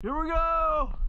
Here we go!